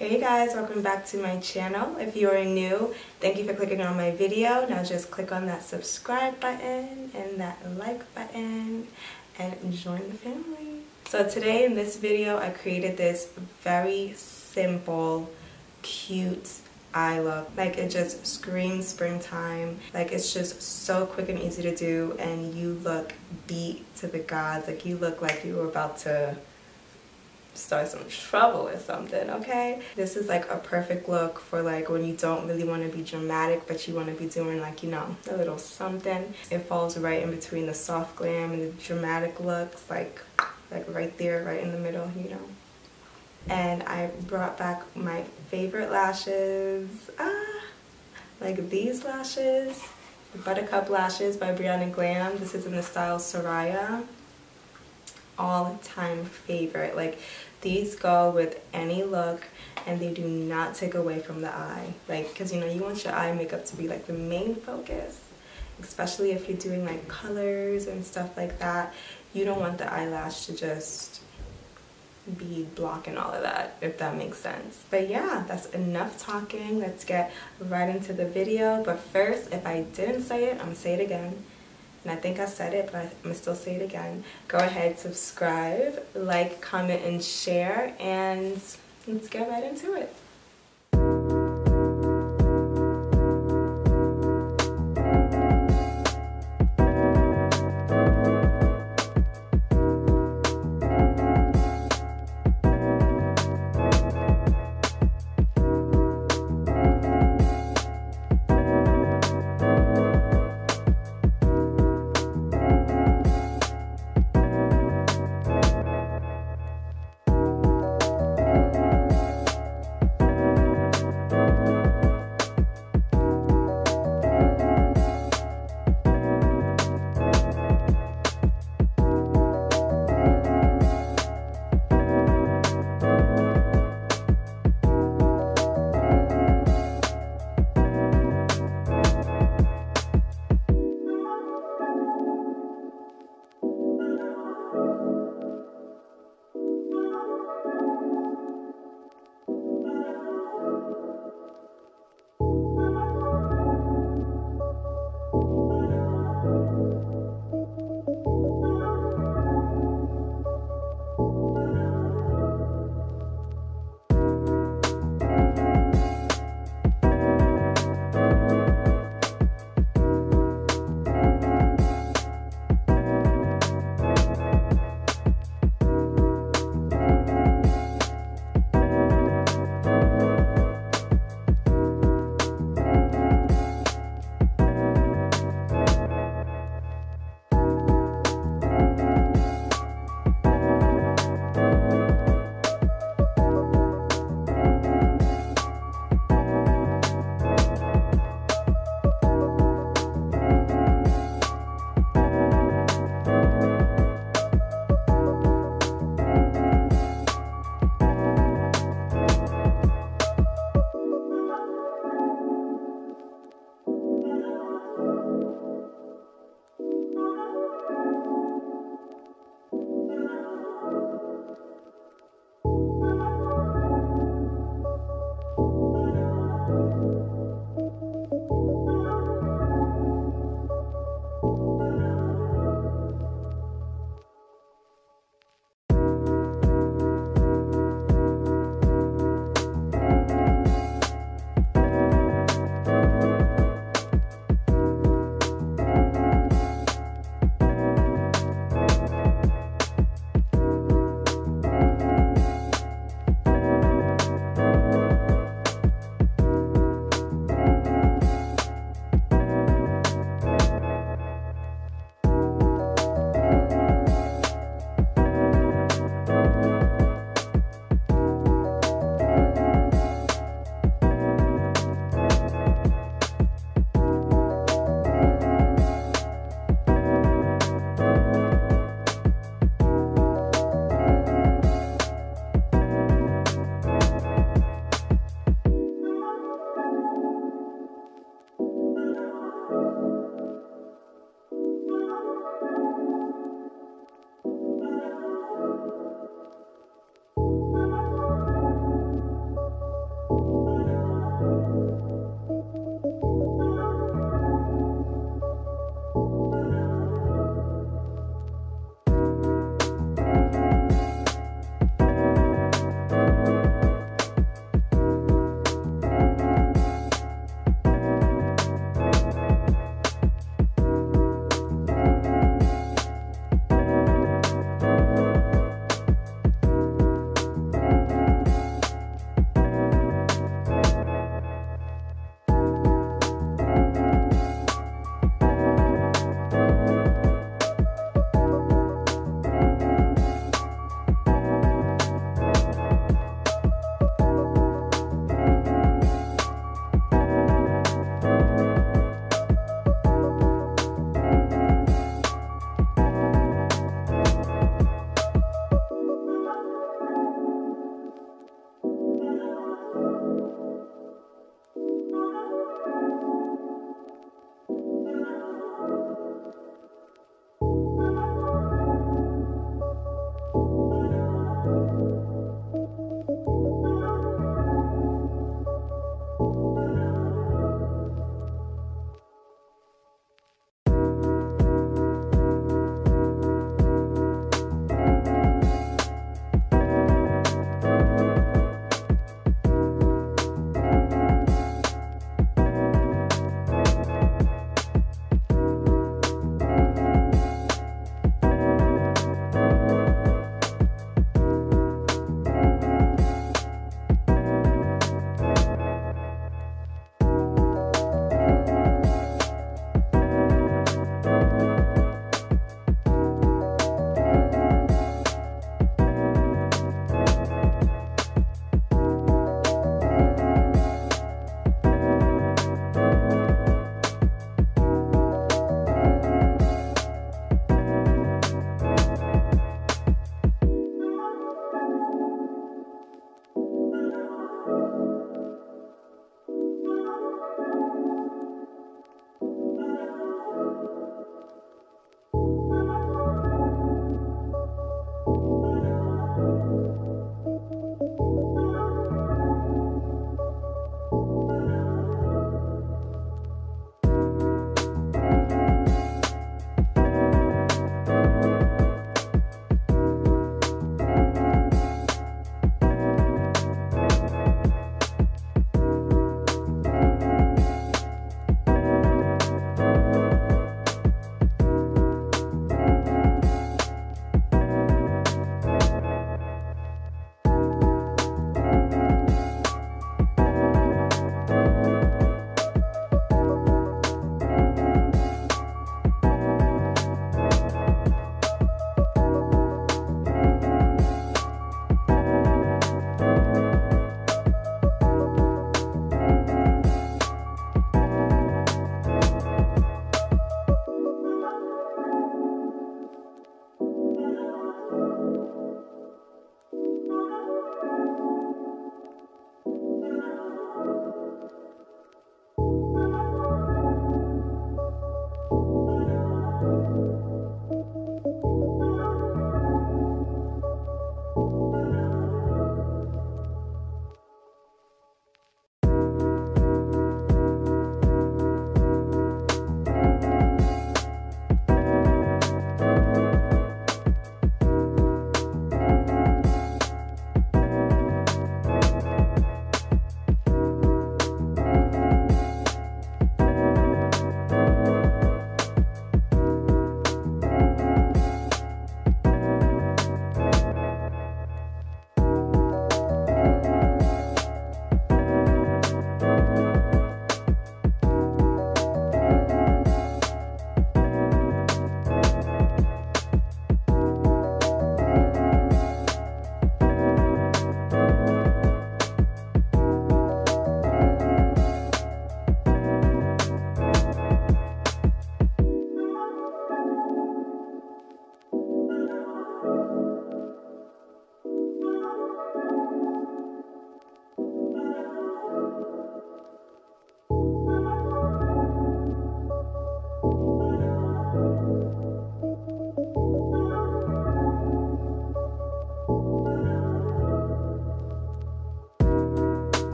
Hey guys, welcome back to my channel. If you are new, thank you for clicking on my video. Now just click on that subscribe button and that like button and join the family. So today in this video, I created this very simple, cute eye look. Like it just screams springtime. Like it's just so quick and easy to do and you look beat to the gods. Like you look like you were about to start some trouble or something, okay? This is like a perfect look for like when you don't really want to be dramatic but you want to be doing like, you know, a little something. It falls right in between the soft glam and the dramatic looks, like, like right there, right in the middle, you know? And I brought back my favorite lashes. Ah, like these lashes. Buttercup Lashes by Brianna Glam. This is in the style Soraya all-time favorite. Like these go with any look and they do not take away from the eye. Like, because you know, you want your eye makeup to be like the main focus, especially if you're doing like colors and stuff like that. You don't want the eyelash to just be blocking all of that, if that makes sense. But yeah, that's enough talking. Let's get right into the video. But first, if I didn't say it, I'm gonna say it again and I think I said it, but I'm to still say it again. Go ahead, subscribe, like, comment, and share, and let's get right into it.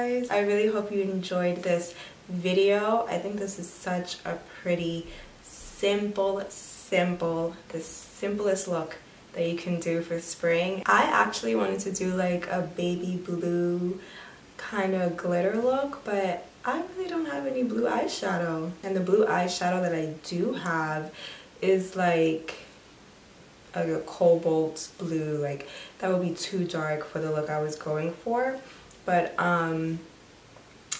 Guys. I really hope you enjoyed this video. I think this is such a pretty simple, simple, the simplest look that you can do for spring. I actually wanted to do like a baby blue kind of glitter look, but I really don't have any blue eyeshadow. And the blue eyeshadow that I do have is like a cobalt blue. Like that would be too dark for the look I was going for. But um,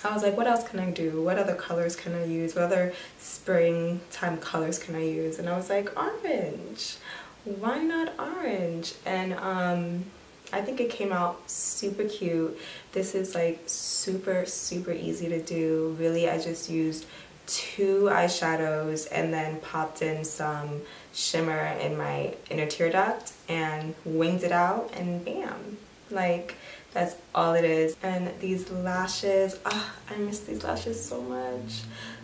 I was like, what else can I do? What other colors can I use? What other springtime colors can I use? And I was like, orange. Why not orange? And um, I think it came out super cute. This is like super, super easy to do. Really, I just used two eyeshadows and then popped in some shimmer in my inner tear duct and winged it out and bam. Like, that's all it is. And these lashes, oh, I miss these lashes so much.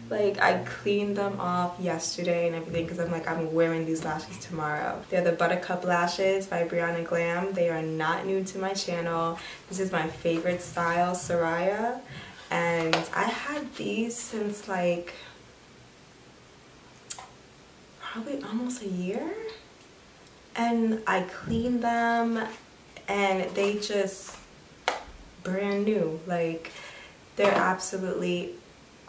Like I cleaned them off yesterday and everything because I'm like I'm wearing these lashes tomorrow. They're the Buttercup Lashes by Brianna Glam. They are not new to my channel. This is my favorite style, Soraya. And I had these since like probably almost a year. And I cleaned them and they just brand new. Like they're absolutely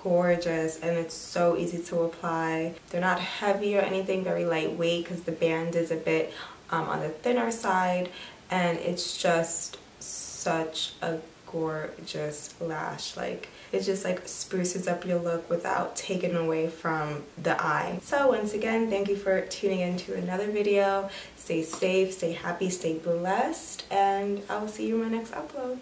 gorgeous and it's so easy to apply. They're not heavy or anything, very lightweight because the band is a bit um, on the thinner side and it's just such a gorgeous lash. Like it just like spruces up your look without taking away from the eye. So once again thank you for tuning in to another video. Stay safe stay happy stay blessed and i will see you in my next upload